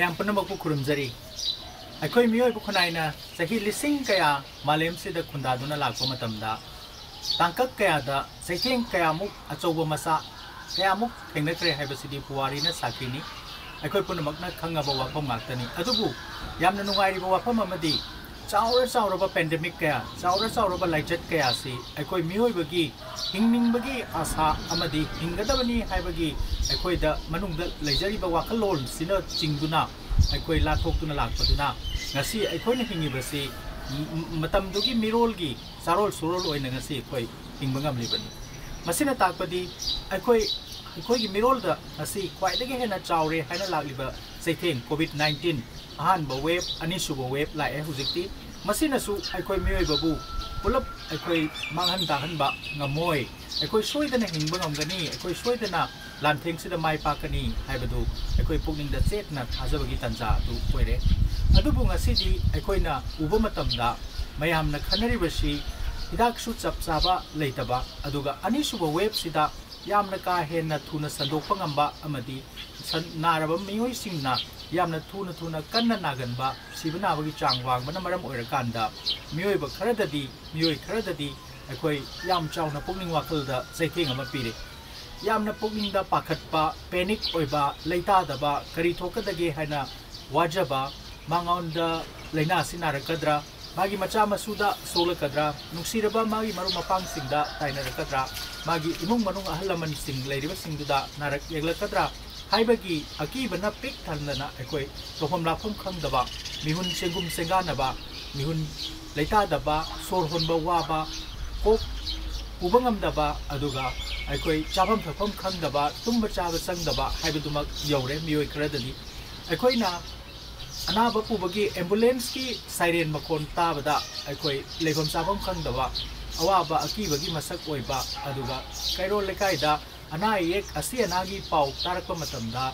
ꯃꯌꯥꯝ ꯄꯨꯝꯅꯃꯛꯄꯨ ꯈꯨꯔꯨꯝꯖꯔꯤ ꯑꯩꯈꯣꯏ ꯃꯤꯑꯣꯏꯕ ꯈꯨꯟꯅꯥꯏꯅ ꯆꯍꯤ ꯂꯤꯁꯤꯡ ꯀꯌꯥ ꯃꯥꯂꯦꯝꯁꯤꯗ ꯈꯨꯟꯗꯥꯗꯨꯅ ꯂꯥꯛꯄ ꯃꯇꯝꯗ ꯇꯥꯡꯀꯛ ꯀꯌꯥꯗ ꯆꯩꯊꯦꯡ ꯀꯌꯥꯃꯨꯛ ꯑꯆꯧꯕ ꯃꯆꯥ ꯀꯌꯥꯃꯨꯛ ꯊꯦꯡꯅꯈ꯭ꯔꯦ ꯍꯥꯏꯕꯁꯤꯗꯤ ꯄꯨꯋꯥꯔꯤꯅ ꯁꯥꯈꯤꯅꯤ ꯑꯩꯈꯣꯏ ꯄꯨꯝꯅꯃꯛꯅ ꯈꯪꯉꯕ ꯋꯥꯐꯝ ꯉꯥꯛꯇꯅꯤ ꯑꯗꯨꯕꯨ ꯌꯥꯝꯅ ꯅꯨꯡꯉꯥꯏꯔꯤꯕ ꯋꯥꯐꯝ ꯑꯃꯗꯤ ꯆꯥꯎꯔ ꯆꯥꯎꯔꯕ ꯄꯦꯟꯗꯦꯃꯤꯛ ꯀꯌꯥ ꯆꯥꯎꯔ ꯆꯥꯎꯔꯕ ꯂꯥꯏꯆꯠ ꯀꯌꯥꯁꯤ ꯑꯩꯈꯣꯏ ꯃꯤꯑꯣꯏꯕꯒꯤ ꯍꯤꯡꯅꯤꯡꯕꯒꯤ ꯑꯁꯥ ꯑꯃꯗꯤ ꯍꯤꯡꯒꯗꯕꯅꯤ ꯍꯥꯏꯕꯒꯤ ꯑꯩꯈꯣꯏꯗ ꯃꯅꯨꯡꯗ ꯂꯩꯖꯔꯤꯕ ꯋꯥꯈꯜꯂꯣꯟꯁꯤꯅ ꯆꯤꯡꯗꯨꯅ ꯑꯩꯈꯣꯏ ꯂꯥꯊꯣꯛꯇꯨꯅ ꯂꯥꯛꯄꯗꯨꯅ ꯉꯁꯤ ꯑꯩꯈꯣꯏꯅ ꯍꯤꯡꯉꯤꯕꯁꯤ ꯃꯇꯝꯗꯨꯒꯤ ꯃꯤꯔꯣꯜꯒꯤ ꯆꯥꯔꯣꯜ ꯁꯨꯔꯣꯜ ꯑꯣꯏꯅ ꯉꯁꯤ ꯑꯩꯈꯣꯏ ꯍꯤꯡꯕ ꯉꯝꯂꯤꯕꯅꯤ ꯃꯁꯤꯅ ꯇꯥꯛꯄꯗꯤ ꯑꯩꯈꯣꯏ ꯑꯩꯈꯣꯏꯒꯤ ꯃꯤꯔꯣꯜꯗ ꯉꯁꯤ ꯈ꯭ꯋꯥꯏꯗꯒꯤ ꯍꯦꯟꯅ ꯆꯥꯎꯔꯦ ꯍꯥꯏꯅ ꯂꯥꯛꯂꯤꯕ ꯆꯩꯊꯦꯡ ꯀꯣꯚꯤꯗ ꯅꯥꯏꯟꯇꯤꯟ ꯑꯍꯥꯟꯕ ꯋꯦꯕ ꯑꯅꯤꯁꯨꯕ ꯋꯦꯕ ꯂꯥꯛꯑꯦ ꯍꯧꯖꯤꯛꯇꯤ ꯃꯁꯤꯅꯁꯨ ꯑꯩꯈꯣꯏ ꯃꯤꯑꯣꯏꯕꯕꯨ ꯄꯨꯂꯞ ꯑꯩꯈꯣꯏ ꯃꯥꯡꯍꯟ ꯇꯥꯍꯟꯕ ꯉꯝꯃꯣꯏ ꯑꯩꯈꯣꯏ ꯁꯣꯏꯗꯅ ꯍꯤꯡꯕ ꯉꯝꯒꯅꯤ ꯑꯩꯈꯣꯏ ꯁꯣꯏꯗꯅ ꯂꯥꯟꯊꯦꯡꯁꯤꯗ ꯃꯥꯏ ꯄꯥꯛꯀꯅꯤ ꯍꯥꯏꯕꯗꯨ ꯑꯩꯈꯣꯏ ꯄꯨꯛꯅꯤꯡꯗ ꯆꯦꯠꯅ ꯊꯥꯖꯕꯒꯤ ꯇꯥꯟꯖꯥ ꯑꯗꯨ ꯑꯣꯏꯔꯦ ꯑꯗꯨꯕꯨ ꯉꯁꯤꯗꯤ ꯑꯩꯈꯣꯏꯅ ꯎꯕ ꯃꯇꯝꯗ ꯃꯌꯥꯝꯅ ꯈꯟꯅꯔꯤꯕꯁꯤ ꯍꯤꯗꯥꯛꯁꯨ ꯆꯞ ꯆꯥꯕ ꯂꯩꯇꯕ ꯑꯗꯨꯒ ꯑꯅꯤꯁꯨꯕ ꯋꯦꯕꯁꯤꯗ ꯌꯥꯝꯅ ꯀꯥ ꯍꯦꯟꯅ ꯊꯨꯅ ꯁꯟꯗꯣꯛꯄ ꯉꯝꯕ ꯑꯃꯗꯤ ꯅꯥꯔꯕ ꯃꯤꯑꯣꯏꯁꯤꯡꯅ ꯌꯥꯝꯅ ꯊꯨꯅ ꯊꯨꯅ ꯀꯟꯅ ꯅꯥꯒꯟꯕ ꯁꯤꯕ ꯅꯥꯕꯒꯤ ꯆꯥꯡ ꯋꯥꯡꯕꯅ ꯃꯔꯝ ꯑꯣꯏꯔꯀꯥꯟꯗ ꯃꯤꯑꯣꯏꯕ ꯈꯔꯗꯗꯤ ꯃꯤꯑꯣꯏ ꯈꯔꯗꯗꯤ ꯑꯩꯈꯣꯏ ꯌꯥꯝ ꯆꯥꯎꯅ ꯄꯨꯛꯅꯤꯡ ꯋꯥꯈꯜꯗ ꯆꯩꯊꯦꯡ ꯑꯃ ꯄꯤꯔꯤ ꯌꯥꯝꯅ ꯄꯨꯛꯅꯤꯡꯗ ꯄꯥꯈꯠꯄ ꯄꯦꯅꯤꯛ ꯑꯣꯏꯕ ꯂꯩꯇꯥꯗꯕ ꯀꯔꯤ ꯊꯣꯛꯀꯗꯒꯦ ꯍꯥꯏꯅ ꯋꯥꯖꯕ ꯃꯉꯣꯟꯗ ꯂꯩꯅꯥꯁꯤ ꯅꯥꯔꯛꯀꯗ꯭ꯔꯥ मागी मचा मसूद सोलकद्रा नुसीरब मागी मरु मपांग सिंगदा ताइनरकद्रा मागी इमुंग मनुंग अहल मन सिंग लैरिब सिंगदुदा नारक यगलकद्रा हाइबगी अकीबना पिक थनदना अखोई तोहम लाफम खंगदबा मिहुन सेंगुम सेंगानबा मिहुन लेतादबा सोर होनबा वाबा कोक उबंगमदबा अदुगा अखोई थफम खंगदबा तुम्ब चाब संगदबा हाइबदुमक यौरे अनाब पुबगी एंबुलेंस की सैरें मकोन ताबदा अखोई लेगम खादब अवाब अवाबा अकीबगी मसक कैरो लेकाइदा अना अयेक असी अनागी पाव तारक मतमदा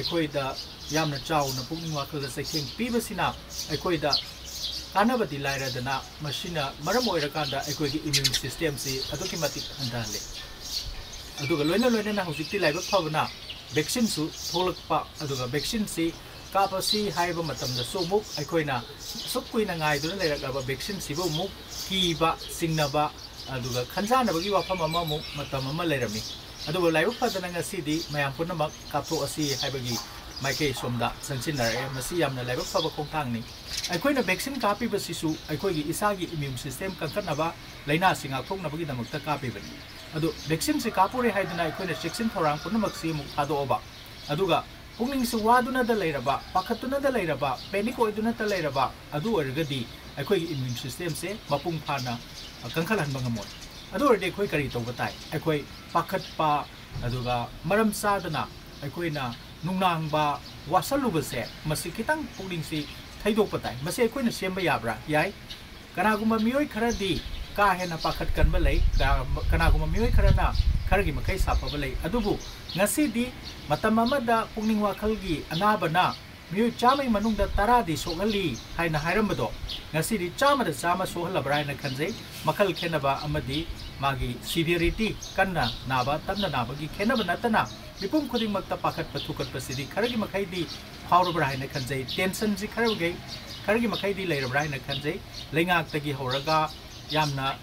अखोइदा यामना चाउना पुनिंग वाखल सेखें पीबसिना अखोइदा कानबदी लायरदना मसिना मरम ओइरकांदा अखोइगी इम्यून सिस्टम से अदुकी मति हंदाले अदुगा लोइना लोइना हौजिकती लाइब फबना वैक्सीन सु थोलकपा अदुगा वैक्सीन से कापसी हाइब मतमदा सोमुक अखोइना सुकुइना गाइदुन लेरमी ꯑꯃ ꯑꯃꯨꯛ ꯃꯇꯝ ꯑꯃ ꯂꯩꯔꯝꯃꯤ ꯑꯗꯨꯕꯨ ꯂꯥꯏꯕꯛ ꯐꯗꯅ ꯉꯁꯤꯗꯤ ꯃꯌꯥꯝ ꯄꯨꯝꯅꯃꯛ ꯀꯥꯞꯊꯣꯛꯑꯁꯤ ꯍꯥꯏꯕꯒꯤ ꯃꯥꯏꯀꯩ ꯁꯣꯝꯗ ꯆꯪꯁꯤꯟꯅꯔꯛꯑꯦ ꯃꯁꯤ ꯌꯥꯝꯅ ꯂꯥꯏꯕꯛ ꯐꯕ ꯈꯣꯡꯊꯥꯡꯅꯤ ꯑꯩꯈꯣꯏꯅ ꯚꯦꯛꯁꯤꯟ ꯀꯥꯞꯄꯤꯕꯁꯤꯁꯨ ꯑꯩꯈꯣꯏꯒꯤ ꯏꯁꯥꯒꯤ ꯏꯃ꯭ꯌꯨꯟ ꯁꯤꯁꯇꯦꯝ ꯀꯟꯈꯠꯅꯕ ꯂꯥꯏꯅꯥꯁꯤ ꯉꯥꯛꯊꯣꯛꯅꯕꯒꯤꯗꯃꯛꯇ ꯀꯥꯞꯄꯤꯕꯅꯤ ꯑꯗꯨ ꯚꯦꯛꯁꯤꯟꯁꯤ ꯀꯥꯞꯄꯨꯔꯦ ꯍꯥꯏꯗꯨꯅ ꯑꯩꯈꯣꯏꯅ ꯆꯦꯛꯁꯤꯟ ꯊꯧꯔꯥꯡ ꯄꯨꯝꯅꯃꯛꯁꯤ ꯑꯃꯨꯛ ꯊꯥꯗꯣꯛꯑꯕ ꯑꯗꯨꯒ ꯄꯨꯛꯅꯤꯡꯁꯤ ꯋꯥꯗꯨꯅꯗ ꯂꯩꯔꯕ ꯄꯥꯈꯠꯇꯨꯅꯗ ꯂꯩꯔꯕ ꯄꯦꯅꯤꯛ ꯑꯣꯏꯗꯨꯅꯇ ꯂꯩꯔꯕ ꯑꯗꯨ ꯑꯣꯏꯔꯒꯗꯤ ꯑꯩꯈꯣꯏꯒꯤ ꯏꯃ꯭ꯌꯨꯟ ꯁꯤꯁꯇꯦꯝꯁꯦ ꯃꯄꯨꯡ ꯐꯥꯅ ꯀꯟꯈꯠꯍꯟꯕ ꯉꯝꯃꯣꯏ ꯑꯗꯨ ꯑꯣꯏꯔꯗꯤ ꯑꯩꯈꯣꯏ ꯀꯔꯤ ꯇꯧꯕ ꯇꯥꯏ ꯑꯩꯈꯣꯏ ꯄꯥꯈꯠꯄ ꯑꯗꯨꯒ ꯃꯔꯝ ꯆꯥꯗꯅ ꯑꯩꯈꯣꯏꯅ ꯅꯨꯡꯅꯥꯡꯕ ꯋꯥꯁꯜꯂꯨꯕꯁꯦ ꯃꯁꯤ ꯈꯤꯇꯪ ꯄꯨꯛꯅꯤꯡꯁꯤ ꯊꯩꯗꯣꯛꯄ ꯇꯥꯏ ꯃꯁꯤ ꯑꯩꯈꯣꯏꯅ ꯁꯦꯝꯕ ꯌꯥꯕ꯭ꯔꯥ ꯌꯥꯏ ꯀꯅꯥꯒꯨꯝꯕ ꯃꯤꯑꯣꯏ ꯈꯔꯗꯤ ꯀꯥ ꯍꯦꯟꯅ ꯄꯥꯈꯠꯀꯟꯕ ꯂꯩ ꯀꯅꯥꯒꯨꯝꯕ ꯃꯤꯑꯣꯏ ꯈꯔꯅ ꯈꯔꯒꯤ ꯃꯈꯩ ꯁꯥꯐꯕ ꯂꯩ ꯑꯗꯨꯕꯨ ꯉꯁꯤꯗꯤ ꯃꯇꯝ ꯑꯃꯗ ꯄꯨꯛꯅꯤꯡ ꯋꯥꯈꯜꯒꯤ ꯑꯅꯥꯕꯅ मू चाम तरह सोहली हैदी चाम चाम सोहलब्रा खनजे मखल खेनबी सिवियरीटी कन् नाब तम नाब की खेनब नतना विपुम खुद पाखट थूकट से खर की मखदी फाब्रा है खनजे टेंशन से खर गई खर की मखदी लेरब्रा है खनजे लेगाक्त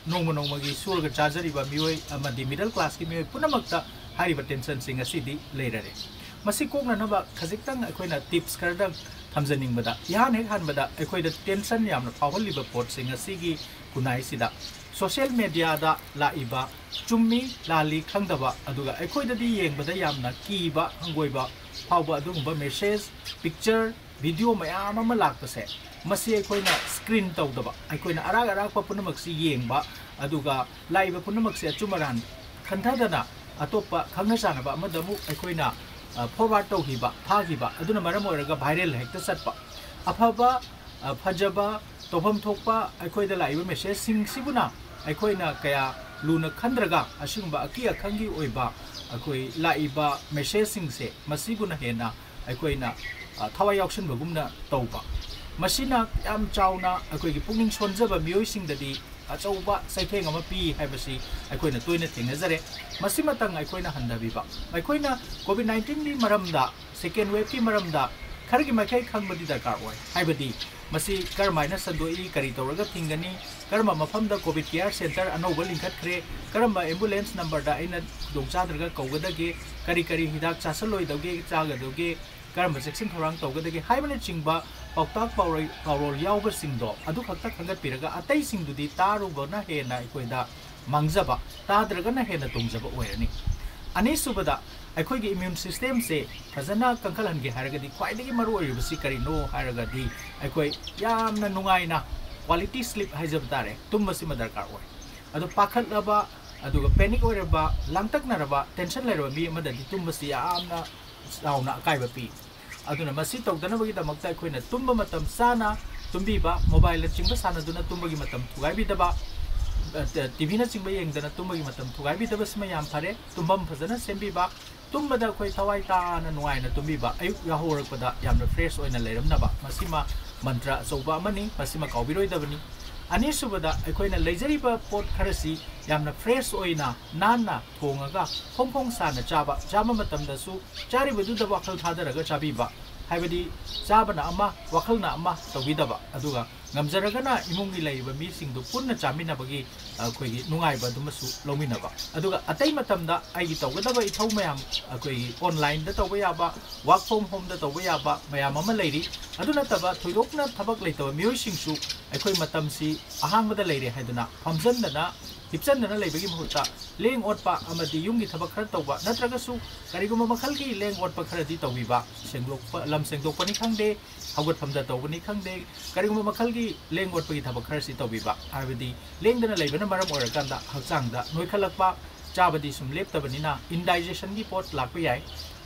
नोम नोम की सूरग चाजरीब मोई मिडल क्लास की मोई पुनम टेंशन से लेर मैं कोकननब खजिकतंग अखोइना टिप्स खरद थमजनिंगबदा इन हेक टेंशन यामना फावलिब पोटसिंग सोशल मेडियाद लाइब चुम्मी लाली खंगदबा कीब अखोइददी फाब यामना पिक्चर वीडियो मयाम अमा लाकपसे स्क्रीन तौदब अखोइना अराग अराग पुनमक्सी येंगबा अदुगा लाइबा पुनमक्सी अचुमरान ꯐꯣꯔꯋꯥꯔꯗ ꯇꯧꯈꯤꯕ ꯊꯥꯈꯤꯕ ꯑꯗꯨꯅ ꯃꯔꯝ ꯑꯣꯏꯔꯒ ꯚꯥꯏꯔꯦꯜ ꯍꯦꯛꯇ ꯆꯠꯄ ꯑꯐꯕ ꯐꯖꯕ ꯇꯧꯐꯝ ꯊꯣꯛꯄ ꯑꯩꯈꯣꯏꯗ ꯂꯥꯛꯏꯕ ꯃꯦꯁꯦꯖꯁꯤꯡꯁꯤꯕꯨꯅ ꯑꯩꯈꯣꯏꯅ ꯀꯌꯥ ꯂꯨꯅ ꯈꯟꯗ꯭ꯔꯒ ꯑꯁꯤꯒꯨꯝꯕ ꯑꯀꯤ ꯑꯈꯪꯒꯤ ꯑꯣꯏꯕ ꯑꯩꯈꯣꯏ ꯂꯥꯛꯏꯕ ꯃꯦꯁꯦꯖꯁꯤꯡꯁꯦ ꯃꯁꯤꯕꯨꯅ ꯍꯦꯟꯅ ꯑꯩꯈꯣꯏꯅ ꯊꯋꯥꯏ ꯌꯥꯎꯁꯟꯕꯒꯨꯝꯅ ꯇꯧꯕ ꯃꯁꯤꯅ ꯌꯥꯝ ꯆꯥꯎꯅ ꯑꯩꯈꯣꯏꯒꯤ ꯄꯨꯛꯅꯤꯡ ꯁꯣꯟꯖꯕ ꯃꯤꯑꯣꯏꯁꯤꯡꯗꯗꯤ अचौबा सैथेंग अमा पी हैबसी अखोइना तोइना थिंगजरे मसिमतंग अखोइना हंदबिबा की कोविड 19 नि की मरमदा खरगी मखै दरकार होय हैबदी मसी कई संदोई करी तौरगा थिंगनी कर्म मफमदा कोविड केयर सेंटर अनोबा लिंखे कर्म एंबुलेंस नंबर अगर इन दोंचादरगा कौगदगे करी हिदाक चागदगे ꯀꯔꯝꯕ ꯆꯦꯛꯁꯤꯟ ꯊꯧꯔꯥꯡ ꯇꯧꯒꯗꯒꯦ ꯍꯥꯏꯕꯅꯆꯤꯡꯕ ꯄꯥꯎꯇꯥꯛ ꯄꯥꯎꯔꯣꯏ ꯄꯥꯎꯔꯣꯜ ꯌꯥꯎꯕꯁꯤꯡꯗꯣ ꯑꯗꯨ ꯈꯛꯇ ꯈꯪꯒꯠꯄꯤꯔꯒ ꯑꯇꯩꯁꯤꯡꯗꯨꯗꯤ ꯇꯥꯔꯨꯕꯅ ꯍꯦꯟꯅ ꯑꯩꯈꯣꯏꯗ ꯃꯥꯡꯖꯕ ꯇꯥꯗ꯭ꯔꯒꯅ ꯍꯦꯟꯅ ꯇꯣꯡꯖꯕ ꯑꯣꯏꯔꯅꯤ ꯑꯅꯤꯁꯨꯕꯗ ꯑꯩꯈꯣꯏꯒꯤ ꯏꯝꯃ꯭ꯌꯨꯟ ꯁꯤꯁꯇꯦꯝꯁꯦ ꯐꯖꯅ ꯀꯟꯈꯠꯍꯟꯒꯦ ꯍꯥꯏꯔꯒꯗꯤ ꯈ꯭ꯋꯥꯏꯗꯒꯤ ꯃꯔꯨꯑꯣꯏꯔꯤꯕꯁꯤ ꯀꯔꯤꯅꯣ ꯍꯥꯏꯔꯒꯗꯤ ꯑꯩꯈꯣꯏ ꯌꯥꯝꯅ ꯅꯨꯡꯉꯥꯏꯅ ꯀ꯭ꯋꯥꯂꯤꯇꯤ ꯁ꯭ꯂꯤꯞ ꯍꯥꯏꯖꯕ ꯇꯥꯔꯦ ꯇꯨꯝꯕꯁꯤꯃ ꯗꯔꯀꯥꯔ ꯑꯣꯏ ꯑꯗꯣ ꯄꯥꯈꯠꯂꯕ ꯑꯗꯨꯒ ꯄꯦꯅꯤꯛ ꯑꯣꯏꯔꯕ ꯂꯥꯡꯇꯛꯅꯔꯕ ꯇꯦꯟꯁꯟ ꯂꯩꯔꯕ ꯃꯤ ꯑꯃꯗꯗꯤ ꯇꯨꯝꯕꯁꯤ ꯌꯥꯝꯅ ꯆꯥꯎꯅ ꯑꯀꯥꯏꯕ ꯄꯤ ꯑꯗꯨꯅ ꯃꯁꯤ ꯇꯧꯗꯅꯕꯒꯤꯗꯃꯛꯇ ꯑꯩꯈꯣꯏꯅ ꯇꯨꯝꯕ ꯃꯇꯝ ꯆꯥꯅ tumbiba mobile chingba sana duna tumbagi matam thugai bi daba TV na chingba yengdana tumbagi matam thugai bi daba sima yam phare tumbam phajana sembi ba tumbada khoi thawai ta na nuai na tumbiba ayuk ya horak pada yamna fresh oina leiram na ba masima mantra soba amani masima kaubiroi dabani अनीसुबदा अखोना पोट खरसी यामना fresh ओइना नाना थोंगागा फोंफोंग साना चाबा जामा मतमदसु चारिबदुदा वाखल थादरगा चाबीबा हाइबदी चाबना अमा वाखलना अमा ꯉꯝꯖꯔꯒꯅ ꯏꯃꯨꯡꯒꯤ ꯂꯩꯔꯤꯕ ꯃꯤꯁꯤꯡꯗꯨ ꯄꯨꯟꯅ ꯆꯥꯃꯤꯟꯅꯕꯒꯤ ꯑꯩꯈꯣꯏꯒꯤ ꯅꯨꯡꯉꯥꯏꯕ ꯑꯗꯨꯃꯁꯨ ꯂꯧꯃꯤꯟꯅꯕ ꯑꯗꯨꯒ ꯑꯇꯩ ꯃꯇꯝꯗ ꯑꯩꯒꯤ ꯇꯧꯒꯗꯕ ꯏꯊꯧ ꯃꯌꯥꯝ ꯑꯩꯈꯣꯏꯒꯤ ꯑꯣꯟꯂꯥꯏꯟꯗ ꯇꯧꯕ ꯌꯥꯕ ꯋꯥꯔꯛ ꯐ꯭ꯔꯣꯝ ꯍꯣꯝꯗ ꯇꯧꯕ ꯌꯥꯕ ꯃꯌꯥꯝ ꯑꯃ ꯂꯩꯔꯤ ꯑꯗꯨ ꯅꯠꯇꯕ ꯊꯣꯏꯗꯣꯛꯅ ꯊꯕꯛ ꯂꯩꯇꯕ ꯃꯤꯑꯣꯏꯁꯤꯡꯁꯨ ꯑꯩꯈꯣꯏ ꯃꯇꯝꯁꯤ ꯑꯍꯥꯡꯕꯗ ꯂꯩꯔꯦ ꯍꯥꯏꯗꯨꯅ ꯐꯝꯖꯟꯗꯅ ꯍꯤꯞꯆꯟꯗꯅ ꯂꯩꯕꯒꯤ ꯃꯍꯨꯠꯇ ꯂꯦꯡ ꯑꯣꯠꯄ ꯑꯃꯗꯤ ꯌꯨꯝꯒꯤ ꯊꯕꯛ ꯈꯔ ꯇꯧꯕ ꯅꯠꯇ꯭ꯔꯒꯁꯨ ꯀꯔꯤꯒꯨꯝꯕ ꯃꯈꯜꯒꯤ ꯂꯦꯡ ꯑꯣꯠꯄ ꯈꯔꯗꯤ ꯇꯧꯕꯤꯕ ꯁꯦꯡꯗꯣꯛꯄ ꯂꯝ ꯁꯦꯡꯗꯣꯛꯄꯅꯤ ꯈꯪꯗꯦ ꯍꯧꯒꯠꯐꯝꯗ ꯇꯧꯕꯅꯤ ꯈꯪꯗꯦ ꯀꯔꯤꯒꯨꯝꯕ ꯃꯈꯜꯒꯤ ꯂꯦꯡ ꯑꯣꯠꯄꯒꯤ ꯊꯕꯛ ꯈꯔꯁꯤ ꯇꯧꯕꯤꯕ ꯍꯥꯏꯕꯗꯤ ꯂꯦꯡꯗꯅ ꯂꯩꯕꯅ ꯃꯔꯝ ꯑꯣꯏꯔꯀꯥꯟꯗ ꯍꯛꯆꯥꯡꯗ ꯅꯣꯏꯈꯠꯂꯛꯄ ꯆꯥꯕꯗꯤ ꯁꯨꯝ ꯂꯦꯞꯇꯕꯅꯤꯅ ꯏꯟꯗꯥꯏꯖꯦꯁꯟꯒꯤ ꯄꯣꯠ ꯂꯥꯛꯄ ꯌꯥꯏ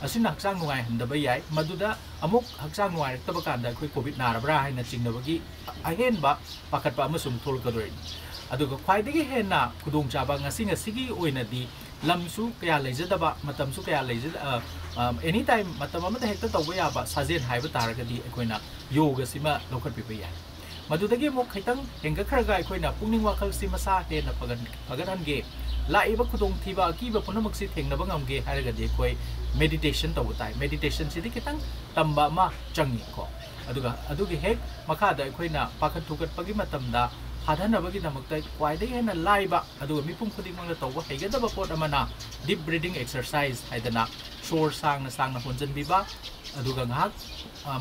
ꯑꯁꯤꯅ ꯍꯛꯆꯥꯡ ꯅꯨꯡꯉꯥꯏꯍꯟꯗꯕ ꯌꯥꯏ ꯃꯗꯨꯗ ꯑꯃꯨꯛ ꯍꯛꯆꯥꯡ ꯅꯨꯡꯉꯥꯏꯔꯛꯇꯕ ꯀꯥꯟꯗ ꯑꯩꯈꯣꯏ ꯀꯣꯚꯤꯗ ꯅꯥꯔꯕ꯭ꯔꯥ ꯍꯥꯏꯅ ꯆꯤꯡꯅꯕꯒꯤ ꯑꯍꯦꯟꯕ ꯄꯥꯈꯠꯄ ꯑꯃꯁꯨꯡ ꯊꯣꯛꯂꯛꯀꯗꯣꯔꯤꯅꯤ ꯑꯗꯨꯒ ꯈ꯭ꯋꯥꯏꯗꯒꯤ ꯍꯦꯟꯅ ꯈꯨꯗꯣꯡꯆꯥꯕ ꯉꯁꯤ ꯉꯁꯤꯒꯤ ꯑꯣꯏꯅꯗꯤ ꯂꯝꯁꯨ ꯀꯌꯥ ꯂꯩꯖꯗꯕ ꯃꯇꯝꯁꯨ ꯀꯌꯥ ꯂꯩꯖ ꯑꯦꯅꯤ ꯇꯥꯏꯝ ꯃꯇꯝ ꯑꯃꯗ ꯍꯦꯛꯇ ꯇꯧꯕ ꯌꯥꯕ ꯁꯥꯖꯦꯜ ꯍꯥꯏꯕ ꯇꯥꯔꯒꯗꯤ ꯑꯩꯈꯣꯏꯅ ꯌꯣꯒꯁꯤꯃ ꯂꯧꯈꯠꯄꯤꯕ ꯌꯥꯏ ꯃꯗꯨꯗꯒꯤ ꯑꯃꯨꯛ ꯈꯤꯇꯪ ꯍꯦꯟꯒꯠꯈ꯭ꯔꯒ ꯑꯩꯈꯣꯏꯅ ꯄꯨꯛꯅꯤꯡ ꯋꯥꯈꯜꯁꯤ ꯃꯁꯥ ꯍꯦꯟꯅ ꯐꯒꯠꯍꯟꯒꯦ ꯂꯥꯛꯏꯕ ꯈꯨꯗꯣꯡꯊꯤꯕ ꯑꯀꯤꯕ ꯄꯨꯝꯅꯃꯛꯁꯤ ꯊꯦꯡꯅꯕ ꯉꯝꯒꯦ ꯍꯥꯏꯔꯒꯗꯤ ꯑꯩꯈꯣꯏ ꯃꯦꯗꯤꯇꯦꯁꯟ ꯇꯧꯕ ꯇꯥꯏ ꯃꯦꯗꯤꯇꯦꯁꯟꯁꯤꯗꯤ ꯈꯤꯇꯪ ꯇꯝꯕ ꯑꯃ ꯆꯪꯉꯤꯀꯣ ꯑꯗꯨꯒ ꯑꯗꯨꯒꯤ ꯍꯦꯛ ꯃꯈꯥꯗ ꯑꯩꯈꯣꯏꯅ ꯄꯥꯈꯠ ꯊꯨꯒꯠꯄꯒꯤ ꯃꯇꯝꯗ ꯊꯥꯊꯅꯕꯒꯤꯗꯃꯛꯇ ꯈ꯭ꯋꯥꯏꯗꯒꯤ ꯍꯦꯟꯅ ꯂꯥꯏꯕ ꯑꯗꯨꯒ ꯃꯤꯄꯨꯝ ꯈꯨꯗꯤꯡꯃꯛꯅ ꯇꯧꯕ ꯍꯩꯒꯗꯕ ꯄꯣꯠ ꯑꯃꯅ ꯗꯤꯞ ꯕ꯭ꯔꯤꯗꯤꯡ ꯑꯦꯛꯁꯔꯁꯥꯏꯖ ꯍꯥꯏꯗꯅ ꯁꯣꯔ ꯁꯥꯡꯅ ꯁꯥꯡꯅ ꯍꯣꯟꯖꯟꯕꯤꯕ ꯑꯗꯨꯒ ꯉꯥꯏꯍꯥꯛ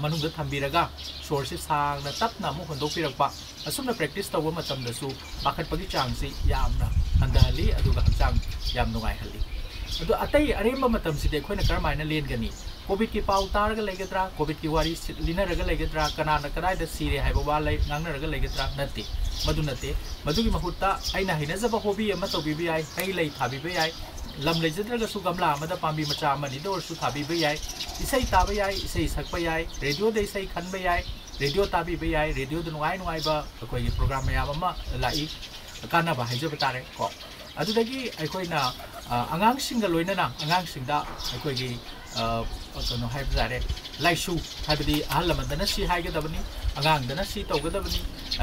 ꯃꯅꯨꯡꯗ ꯊꯝꯕꯤꯔꯒ ꯁꯣꯔꯁꯤ ꯁꯥꯡꯅ ꯇꯞꯅ ꯑꯃꯨꯛ ꯍꯣꯟꯗꯣꯛꯄꯤꯔꯛꯄ ꯑꯁꯨꯝꯅ ꯄ꯭ꯔꯦꯛꯇꯤꯁ ꯇꯧꯕ ꯃꯇꯝꯗꯁꯨ ꯄꯥꯈꯠꯄꯒꯤ ꯆꯥꯡꯁꯤ ꯌꯥꯝꯅ ꯍꯟꯊꯍꯜꯂꯤ ꯑꯗꯨꯒ ꯍꯛꯆꯥꯡ ꯌꯥꯝ ꯅꯨꯡꯉꯥꯏꯍꯜꯂꯤ ꯑꯗꯨ ꯑꯇꯩ ꯑꯔꯦꯝꯕ ꯃꯇꯝꯁꯤꯗꯤ ꯑꯩꯈꯣꯏꯅ ꯀꯔꯝꯍꯥꯏꯅ ꯂꯦꯟꯒꯅꯤ ꯀꯣꯚꯤꯗꯀꯤ ꯄꯥꯎ ꯇꯥꯔꯒ ꯂꯩꯒꯗ꯭ꯔꯥ ꯀꯣꯚꯤꯗꯀꯤ ꯋꯥꯔꯤ ꯂꯤꯅꯔꯒ ꯂꯩꯒꯗ꯭ꯔꯥ ꯀꯅꯥꯅ ꯀꯗꯥꯏꯗ ꯁꯤꯔꯦ ꯍꯥꯏꯕ ꯋꯥ ꯉꯥꯡꯅꯔꯒ ꯂꯩꯒꯗ꯭ꯔꯥ ꯅꯠꯇꯦ ꯃꯗꯨ ꯅꯠꯇꯦ ꯃꯗꯨꯒꯤ ꯃꯍꯨꯠꯇ ꯑꯩꯅ ꯍꯩꯅꯖꯕ ꯍꯣꯕꯤ ꯑꯃ ꯇꯧꯕꯤꯕ ꯌꯥꯏ ꯍꯩ ꯂꯩ ꯊꯥꯕꯤꯕ ꯌꯥꯏ ꯂꯝ ꯂꯩꯖꯗ꯭ꯔꯒꯁꯨ ꯒꯝꯂꯥ ꯑꯃꯗ ꯄꯥꯝꯕꯤ ꯃꯆꯥ ꯑꯃꯅꯤꯗ ꯑꯣꯏꯔꯁꯨ ꯊꯥꯕꯤꯕ ꯌꯥꯏ ꯏꯁꯩ ꯇꯥꯕ ꯌꯥꯏ ꯏꯁꯩ ꯁꯛꯄ ꯌꯥꯏ ꯔꯦꯗꯤꯑꯣꯗ ꯏꯁꯩ ꯈꯟꯕ ꯌꯥꯏ ꯔꯦꯗꯤꯑꯣ ꯇꯥꯕꯤꯕ ꯌꯥꯏ ꯔꯦꯗꯤꯑꯣꯗ ꯅꯨꯡꯉꯥꯏ ꯅꯨꯡꯉꯥꯏꯕ ꯑꯩꯈꯣꯏꯒꯤ ꯄ꯭ꯔꯣꯒ꯭ꯔꯥꯝ ꯃꯌꯥꯝ ꯑꯃ ꯂꯥꯛꯏ ꯀꯥꯟꯅꯕ ꯍꯥꯏꯖꯕ ꯇꯥꯔꯦ ꯀꯣ ꯑꯗꯨꯗꯒꯤ ꯑꯩꯈꯣꯏꯅ ꯑꯉꯥꯡꯁꯤꯡꯒ ꯂꯣꯏꯅꯅ ꯑꯉꯥꯡꯁꯤꯡꯗ ꯑꯩꯈꯣꯏꯒꯤ ꯀꯩꯅꯣ ꯍꯥꯏꯕ ꯇꯥꯔꯦ ꯂꯥꯏꯁꯨ ꯍꯥꯏꯕꯗꯤ ꯑꯍꯜ ꯂꯃꯟꯗꯅ ꯁꯤ ꯍꯥꯏꯒꯗꯕꯅꯤ ꯑꯉꯥꯡꯗꯅ ꯁꯤ ꯇꯧꯒꯗꯕꯅꯤ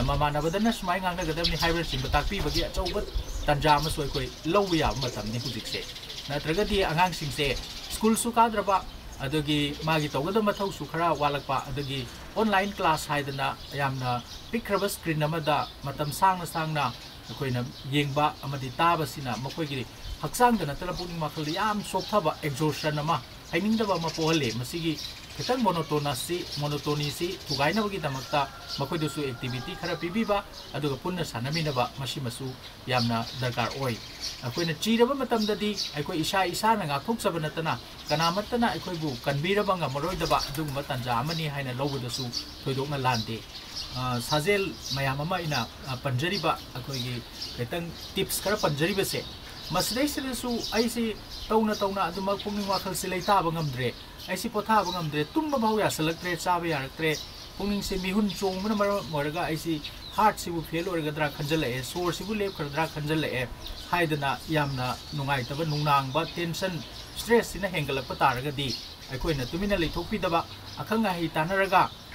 ꯃꯃꯥꯟꯅꯕꯗꯅ ꯁꯨꯃꯥꯏꯅ ꯉꯥꯡꯅꯒꯗꯕꯅꯤ ꯍꯥꯏꯕꯅꯆꯤꯡꯕ ꯇꯥꯛꯄꯤꯕꯒꯤ ꯑꯆꯧꯕ ꯇꯥꯟꯖꯥ ꯑꯃꯁꯨ ꯑꯩꯈꯣꯏ ꯂꯧꯕ ꯌꯥꯕ ꯃꯇꯝꯅꯤ ꯍꯧꯖꯤꯛꯁꯦ ꯅꯠꯇ꯭ꯔꯒꯗꯤ ꯑꯉꯥꯡꯁꯤꯡꯁꯦ ꯁ꯭ꯀꯨꯜꯁꯨ ꯀꯥꯗ꯭ꯔꯕ ꯑꯗꯒꯤ ꯃꯥꯒꯤ ꯇꯧꯒꯗꯕ ꯃꯊꯧꯁꯨ ꯈꯔ ꯋꯥꯠꯂꯛꯄ ꯑꯗꯒꯤ ꯑꯣꯟꯂꯥꯏꯟ ꯀ꯭ꯂꯥꯁ ꯍꯥꯏꯗꯅ ꯌꯥꯝꯅ ꯄꯤꯛꯈ꯭ꯔꯕ ꯁ꯭ꯀ꯭ꯔꯤꯟ ꯑꯃꯗ ꯃꯇꯝ ꯁꯥꯡꯅ ꯁꯥꯡꯅ ꯑꯩꯈꯣꯏꯅ ꯌꯦꯡꯕ ꯑꯃꯗꯤ ꯇꯥꯕꯁꯤꯅ ꯃꯈꯣꯏꯒꯤ ꯍꯛꯆꯥꯡꯗ ꯅꯠꯇꯅ ꯄꯨꯛꯅꯤꯡ ꯋꯥꯈꯜꯗ ꯌꯥꯝ ꯁꯣꯛꯊꯕ ꯑꯦꯛꯖꯣꯔꯁꯟ ꯑꯃ ꯍꯩꯅꯤꯡꯗꯕ ꯑꯃ ꯄꯣꯛꯍꯜꯂꯤ ꯃꯁꯤꯒꯤ ꯈꯤꯇꯪ ꯃꯣꯅꯣꯇꯣꯅꯁꯤ ꯃꯣꯅꯣꯇꯣꯅꯤꯁꯤ ꯊꯨꯒꯥꯏꯅꯕꯒꯤꯗꯃꯛꯇ ꯃꯈꯣꯏꯗꯁꯨ ꯑꯦꯛꯇꯤꯚꯤꯇꯤ ꯈꯔ ꯄꯤꯕꯤꯕ ꯑꯗꯨꯒ ꯄꯨꯟꯅ ꯁꯥꯟꯅꯃꯤꯟꯅꯕ ꯃꯁꯤꯃꯁꯨ ꯌꯥꯝꯅ ꯗꯔꯀꯥꯔ ꯑꯣꯏ ꯑꯩꯈꯣꯏꯅ ꯆꯤꯔꯕ ꯃꯇꯝꯗꯗꯤ ꯑꯩꯈꯣꯏ ꯏꯁꯥ ꯏꯁꯥꯅ ꯉꯥꯛꯊꯣꯛꯆꯕ ꯅꯠꯇꯅ ꯀꯅꯥꯃꯠꯇꯅ ꯑꯩꯈꯣꯏꯕꯨ ꯀꯟꯕꯤꯔꯕ ꯉꯝꯃꯔꯣꯏꯗꯕ ꯑꯗꯨꯒꯨꯝꯕ ꯇꯥꯟꯖꯥ ꯑꯃꯅꯤ ꯍꯥꯏꯅ ꯂꯧꯕꯗꯁꯨ ꯊꯣꯏꯗꯣꯛꯅ ꯂꯥꯟꯗꯦ साजेल मैम पंजरीब अखोगी खतंग टिप्स खर पनजरीबसे मसदेसु तौना तौना पुनिंग वाखल से लेताबे ऐसी पोथाबे तुम भाव यासलक्ट्रे चाब यारक्ट्रे पुनिंग मिहुन चोंबना हार्ट से फेल होगद्रा खजल सोर से लेपद्रा खनजल नाइतब नुनाब टेंशन स्ट्रेस हेंगल तारगदी अखोन तुम्हें लेथोपीद अखंग अहई तानरगा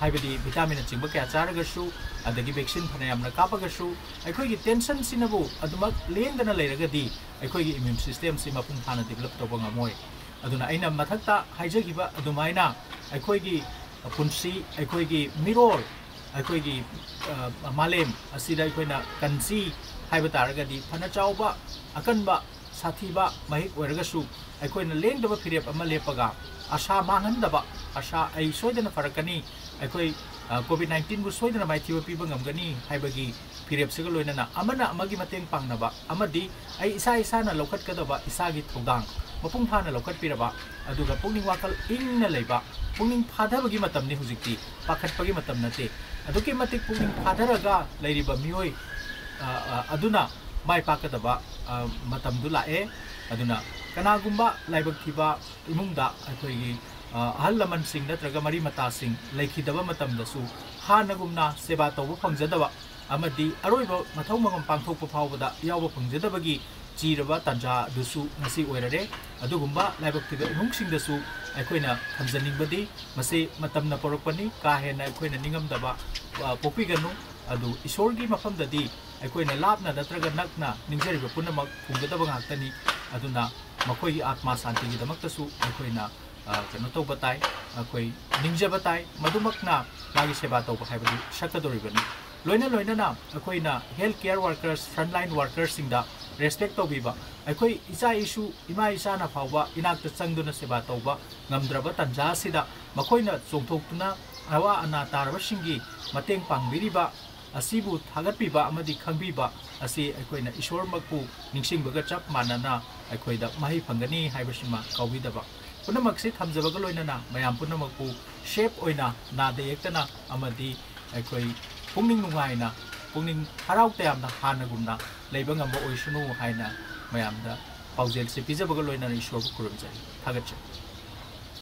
हाइबदी विटामिन चिंब क्या चारगसु अदगी वैक्सीन फनयामना कापगसु अखोगी टेंशन सिनबु अदमक लेंदना लेरगदी अखोगी इम्यून सिस्टम सि मपुंग थाना डेवलप तोबो ngमोय अदुना अइना मथक्ता हाइजगिबा अदुमाइना अखोगी पुंसी अखोगी मिरोल अखोगी मालेम असिदा अखोइना कंसी हाइबा तारगदी फना चावबा अकनबा साथीबा महिक वरगसु अखोइना लेंदबा फिरेप अमा लेपगा आशा मांगनदबा आशा अइ फरकनी ꯑꯩꯈꯣꯏ ꯀꯣꯚꯤꯗ ꯅꯥꯏꯟꯇꯤꯟꯕꯨ ꯁꯣꯏꯗꯅ ꯃꯥꯏꯊꯤꯕ ꯄꯤꯕ ꯉꯝꯒꯅꯤ ꯍꯥꯏꯕꯒꯤ ꯐꯤꯔꯦꯞꯁꯤꯒ ꯂꯣꯏꯅꯅ ꯑꯃꯅ ꯑꯃꯒꯤ ꯃꯇꯦꯡ ꯄꯥꯡꯅꯕ ꯑꯃꯗꯤ ꯑꯩ ꯏꯁꯥ ꯏꯁꯥꯅ ꯂꯧꯈꯠꯀꯗꯕ ꯏꯁꯥꯒꯤ ꯊꯧꯗꯥꯡ ꯃꯄꯨꯡ ꯐꯥꯅ ꯂꯧꯈꯠꯄꯤꯔꯕ ꯑꯗꯨꯒ ꯄꯨꯛꯅꯤꯡ ꯋꯥꯈꯜ ꯏꯪꯅ ꯂꯩꯕ ꯄꯨꯛꯅꯤꯡ ꯐꯥꯊꯕꯒꯤ ꯃꯇꯝꯅꯤ ꯍꯧꯖꯤꯛꯇꯤ ꯄꯥꯈꯠꯄꯒꯤ ꯃꯇꯝ ꯅꯠꯇꯦ ꯑꯗꯨꯛꯀꯤ ꯃꯇꯤꯛ ꯄꯨꯛꯅꯤꯡ ꯐꯥꯊꯔꯒ ꯂꯩꯔꯤꯕ ꯃꯤꯑꯣꯏ ꯑꯗꯨꯅ ꯃꯥꯏ ꯄꯥꯛꯀꯗꯕ ꯃꯇꯝꯗꯨ ꯂꯥꯛꯑꯦ ꯑꯗꯨꯅ ꯀꯅꯥꯒꯨꯝꯕ ꯂꯥꯏꯕꯛ ꯊꯤꯕ ꯏꯃꯨꯡꯗ ꯑꯩꯈꯣꯏꯒꯤ ꯑꯍꯜ ꯂꯃꯟꯁꯤꯡ ꯅꯠꯇ꯭ꯔꯒ ꯃꯔꯤ ꯃꯇꯥꯁꯤꯡ ꯂꯩꯈꯤꯗꯕ ꯃꯇꯝꯗꯁꯨ ꯍꯥꯟꯅꯒꯨꯝꯅ ꯁꯦꯕꯥ ꯇꯧꯕ ꯐꯪꯖꯗꯕ ꯑꯃꯗꯤ ꯑꯔꯣꯏꯕ ꯃꯊꯧ ꯃꯉꯝ ꯄꯥꯡꯊꯣꯛꯄ ꯐꯥꯎꯕꯗ ꯌꯥꯎꯕ ꯐꯪꯖꯗꯕꯒꯤ ꯆꯤꯔꯕ ꯇꯥꯟꯖꯥ ꯑꯗꯨꯁꯨ ꯉꯁꯤ ꯑꯣꯏꯔꯔꯦ ꯑꯗꯨꯒꯨꯝꯕ ꯂꯥꯏꯕꯛꯇꯤꯕ ꯏꯃꯨꯡꯁꯤꯡꯗꯁꯨ ꯑꯩꯈꯣꯏꯅ ꯊꯝꯖꯅꯤꯡꯕꯗꯤ ꯃꯁꯤ ꯃꯇꯝꯅ ꯄꯣꯔꯛꯄꯅꯤ ꯀꯥ ꯍꯦꯟꯅ ꯑꯩꯈꯣꯏꯅ ꯅꯤꯡꯉꯝꯗꯕ ꯄꯣꯛꯄꯤꯒꯅꯨ ꯑꯗꯨ ꯏꯁꯣꯔꯒꯤ ꯃꯐꯝꯗꯗꯤ ꯑꯩꯈꯣꯏꯅ ꯂꯥꯞꯅ ꯅꯠꯇ꯭ꯔꯒ ꯅꯛꯅ ꯅꯤꯡꯖꯔꯤꯕ ꯄꯨꯝꯅꯃꯛ ꯐꯨꯡꯒꯗꯕ ꯉꯥꯛꯇꯅꯤ ꯑꯗꯨꯅ ꯃꯈꯣꯏꯒꯤ ꯑꯥꯠꯃꯥ ꯁꯥꯟꯇꯤꯒꯤꯗꯃꯛꯇꯁꯨ ꯑꯩꯈꯣꯏꯅ ꯀꯩꯅꯣ ꯇꯧꯕ ꯇꯥꯏ ꯑꯩꯈꯣꯏ ꯅꯤꯡꯖꯕ ꯇꯥꯏ ꯃꯗꯨꯃꯛꯅ ꯃꯥꯒꯤ ꯁꯦꯕꯥ ꯇꯧꯕ ꯍꯥꯏꯕꯗꯨ ꯁꯛꯀꯗꯧꯔꯤꯕꯅꯤ ꯂꯣꯏꯅ ꯂꯣꯏꯅꯅ ꯑꯩꯈꯣꯏꯅ health care workers frontline ꯋꯥꯔꯀꯔꯁꯤꯡꯗ respect ꯇꯧꯕꯤꯕ ꯑꯩꯈꯣꯏ ꯏꯆꯥ ꯏꯁꯨ ꯏꯃꯥ ꯏꯆꯥꯅ ꯐꯥꯎꯕ ꯏꯅꯥꯛꯇ ꯆꯪꯗꯨꯅ ꯁꯦꯕꯥ ꯇꯧꯕ ꯉꯝꯗ꯭ꯔꯕ ꯇꯥꯟꯖꯥ ꯑꯁꯤꯗ ꯃꯈꯣꯏꯅ ꯆꯣꯡꯊꯣꯛꯇꯨꯅ ꯑꯋꯥ ꯑꯅꯥ ꯇꯥꯔꯕꯁꯤꯡꯒꯤ ꯃꯇꯦꯡ ꯄꯥꯡꯕꯤꯔꯤꯕ ꯑꯁꯤꯕꯨ ꯊꯥꯒꯠꯄꯤꯕ ꯑꯃꯗꯤ ꯈꯪꯕꯤꯕ ꯑꯁꯤ ꯑꯩꯈꯣꯏꯅ ꯏꯁꯣꯔꯃꯛꯄꯨ ꯅꯤꯡꯁꯤꯡꯕꯒ ꯆꯞ ꯃꯥꯟꯅꯅ ꯑꯩꯈꯣꯏꯗ ꯃꯍꯩ ꯐꯪꯒꯅꯤ ꯍꯥꯏꯕꯁꯤꯃ ꯀꯥꯎꯕꯤꯗꯕ पुनमक्सी से लोइनना मयाम पुनमकु शेप ओइना नादे एकतना अमदी अखोई पुंगनिंग नुगाइना पुंगनिंग हराव तयामना हानगुमना लेबंग अम्बो से पिजबग लोन ईश्वर कुरुमजाई थागच्छ